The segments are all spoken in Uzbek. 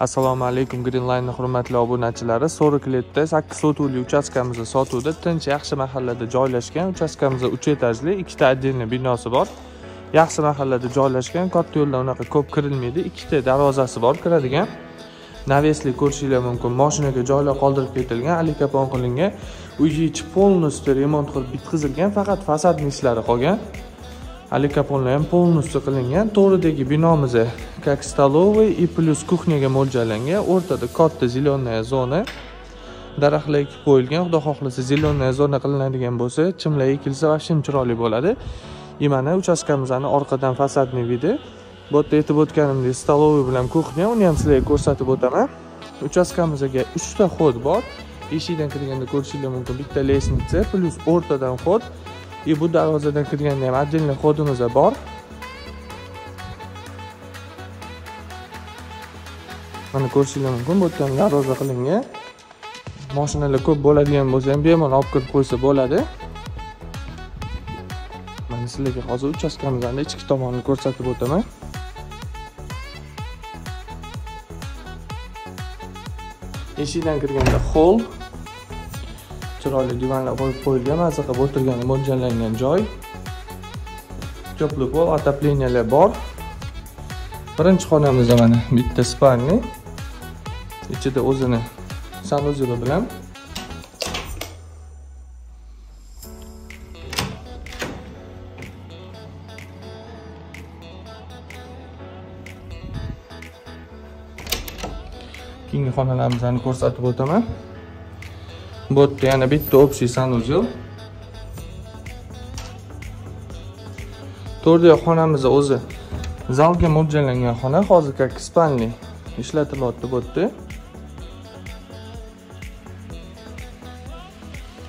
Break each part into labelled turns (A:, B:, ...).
A: assalomu alaykum greenline hurmatli obunachilari. So'rikletda sakkiz sotuvli uchastkamiz sotuvda tinch yaxshi mahallada joylashgan uchastkamiz uch etajli ikkita отдельный binosi bor. Yaxshi mahallada joylashgan katta yo'ldan unaqa ko'p kirilmaydi ikkita darvozasi bor kiradigan. Навесli ko'rishinglar mumkin moshinaga joylar qoldirib ketilgan alikapon qilingan. Uy ichi полностью remont qilib bitkazilgan faqat fasadni ishlari qolgan. Alikaponlar ham полностью qilingan to'g'ridagi binomiz как столовый и plus kuxnyaga mo'ljallangan o'rtada katta зеленая zona. Daraxtlar ekib qo'yilgan xudo xohlasa зеленая zona qilinadigan bo'lsa chimlar ekilsa вообще chiroyli bo'ladi. И mana uchastkamizni orqadan fasadni vidi bu yerda aytib o'tganimdek столовый bilan kuxnya uni ham sizlarga ko'rsatib o'taman. Uchastkamizga uchta xod bor. Eshikdan kirganda ko'rishinglar mumkin. Bitta lestnitsa plyus o'rtadan xod. И bu darvozadan kirganda ham отдельный xodimiz bor mana ko'rishinglar mumkin bu yerda ham darvoza qilingan moshinalar ko'p bo'ladigan bo'lsa ham bemalol olib kirib qo'ysa bo'ladi mana sizlarga hozir uchastkamizni ichki tomonini ko'rsatib o'taman eshikdan kirganda hol chiroyli divanlar qo'yib qo'yilgan maza qilib o'tirgani mo'ljallangan joy. Теплый pol отоплениyalar bor. Birinchi xonamizda mana bitta spalni. Ichida o'zini sanuzyuli bilan. Keyingi xonalarimizni ko'rsatib o'taman. Bu yerda yana bitta общий sanuzyul to'rtdagi xonamiz o'zi zalga mo'ljallangan xona hozir как ishlatilyapti bu yerda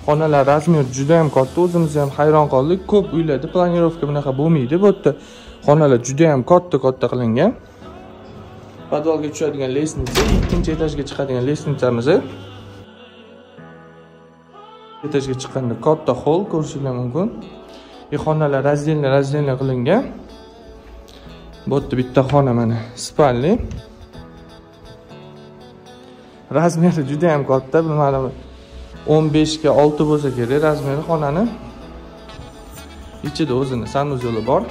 A: xonalar razmeri juda ham katta o'zimiz ham hayron qoldik. Ko'p uylarda planirovka bunaqa bo'lmaydi bu yerda xonalar juda ham katta katta qilingan. Podvalga tushadigan lestnitsa ikkinchi etajga chiqadigan lestnitsamiz etajga chiqqanda katta hol ko'rishinglar mumkin и xonalar раздельно раздельно qilingan bu yerda bitta xona mana spalni razmeri juda ham katta bilmadim o'n beshga olti bo'lsa kerak razmeri xonani ichida o'zini sanuzeli bor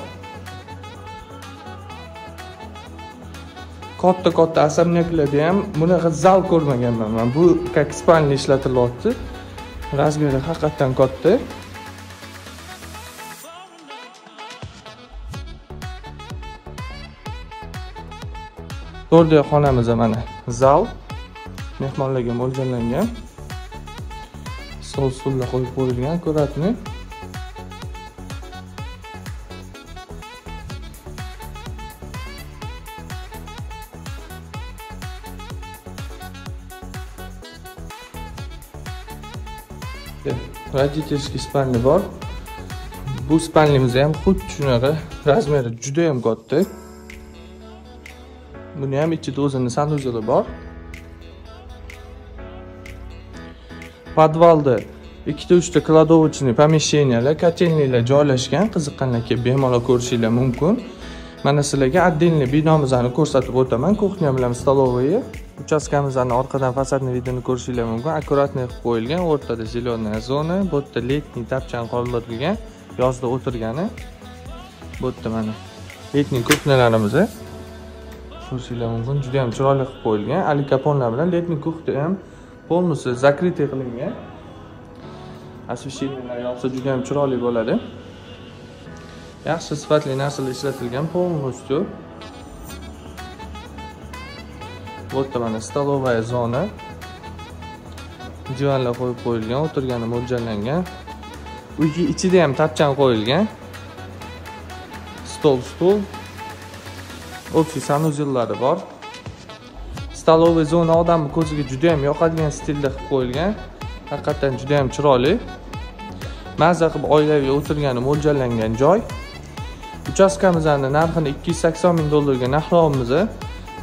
A: katta katta особнякlarda ham bunaqa zal ko'rmaganman man bu как spalni ishlatilyapti razmeri haqiqatdan katta to'rtta xonamiz mana. Zal. Mehmonlarga mo'ljallangan. Stol stullar qo'yib qo'yilgan akkuratniy родительский spalni bor bu spalnimiz ham xuddi shunaqa razmeri juda ham katta. Buni ham ichida o'zini sanuzyuli bor. Podvalda ikkita uchta кладовочный помещениyalar котельныйlar joylashgan. Qiziqqanlar kelib bemalol ko'rishinglar mumkin. Mana sizlarga отдельный binomizni ko'rsatib o'taman. Kuxnya bilan столовый uchastkamizni orqadan fasadni vidini ko'rishinglar mumkin. Аккуратный qilib qo'yilgan o'rtada зеленая zona bu yerda letniy tapchan qoldirilgan yozda o'tirgani. Bu yerda mana letniy kuxnyalarimiz ko'rishinglar mumkin. Juda ham chiroyli qilib qo'yilgan. Alikaponlar bilan letniy kuxna ham полностью закрытый qilingan. Освещениyalar yoqsa juda ham chiroyli bo'ladi. Yaxshi sifatli narsalar ishlatilgan полностью bu yerda mana столовая zona. Divanlar qo'yib qo'yilgan o'tirgani mo'ljallangan. Uyga ichida ham tapchan qo'yilgan. Stol stul общий sanuzyullari bor. Столовый zona odamni ko'ziga juda ham yoqadigan stilda qilib qo'yilgan. Haqiqatdan juda ham chiroyli. Maza qilib oilaviy o'tirgani mo'ljallangan joy. Uchastkamizni narxini ikki yuz sakson ming dollarga narxlayapmiz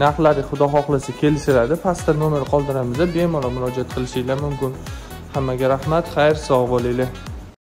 A: narxlari xudo xohlasa kelishiladi pastda nomer qoldiramiz bemalol murojaat qilishinglar mumkin. Hammaga rahmat xayr sog' bo'linglar.